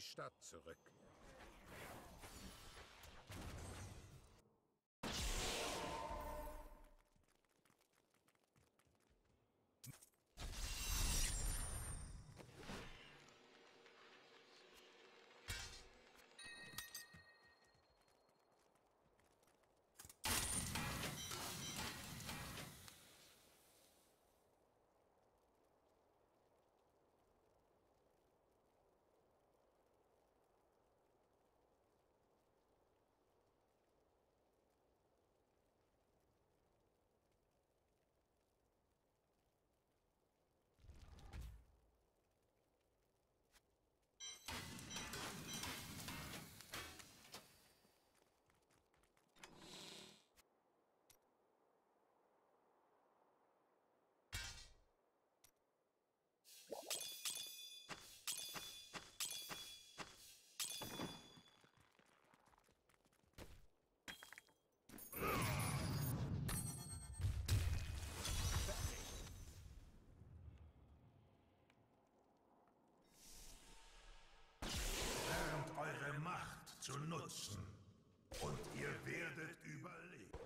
die Stadt zurück. Nutzen. Und ihr werdet überleben.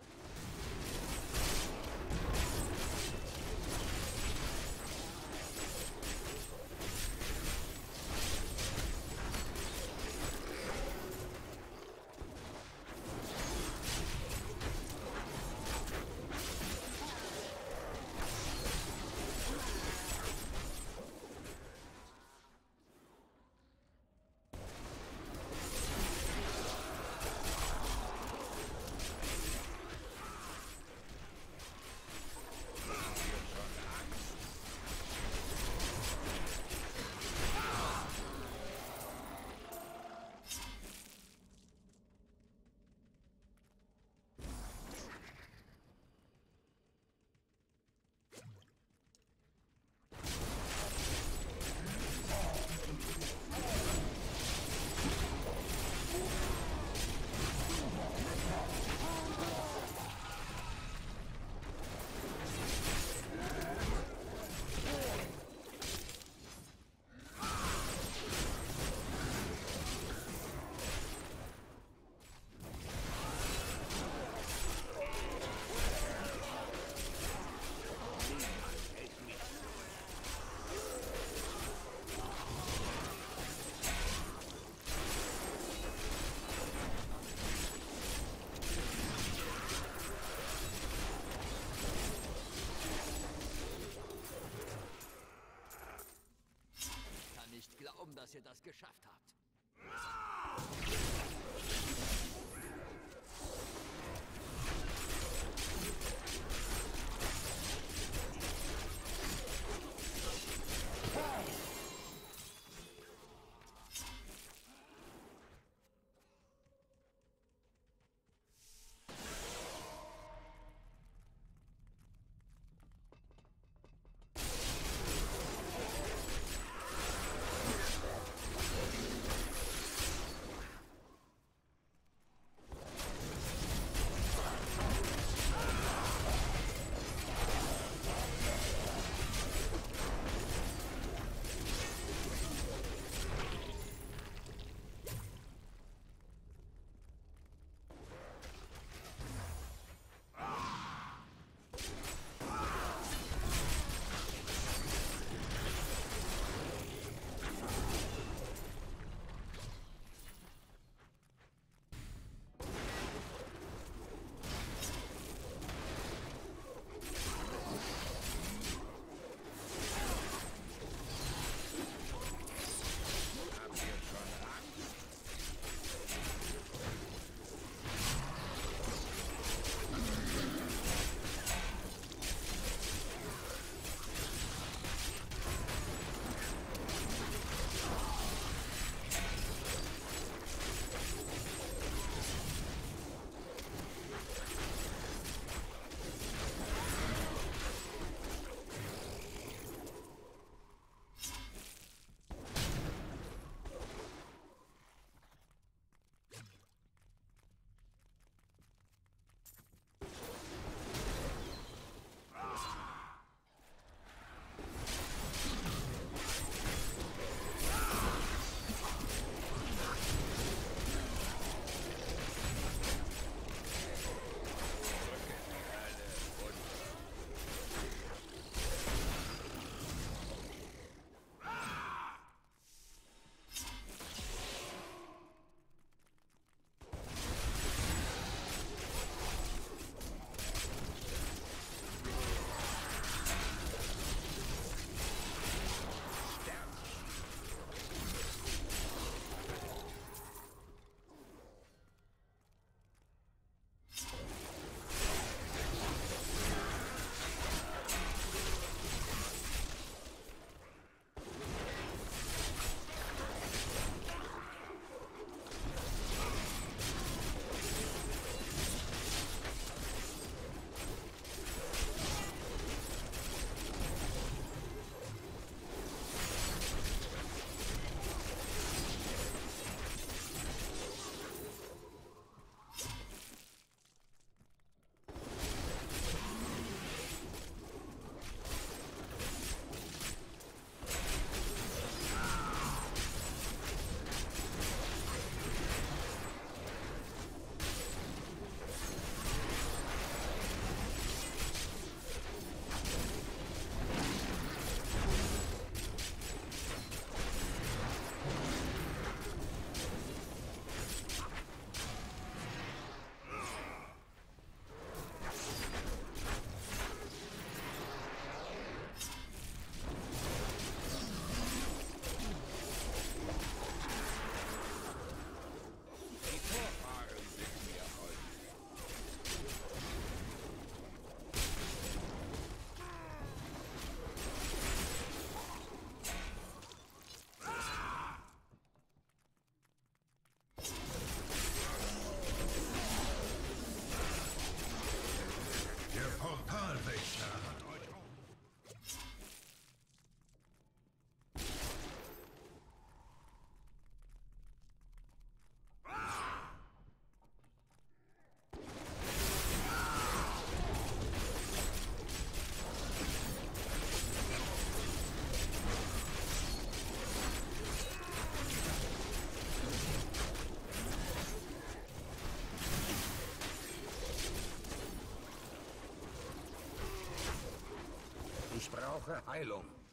Woche Heilung.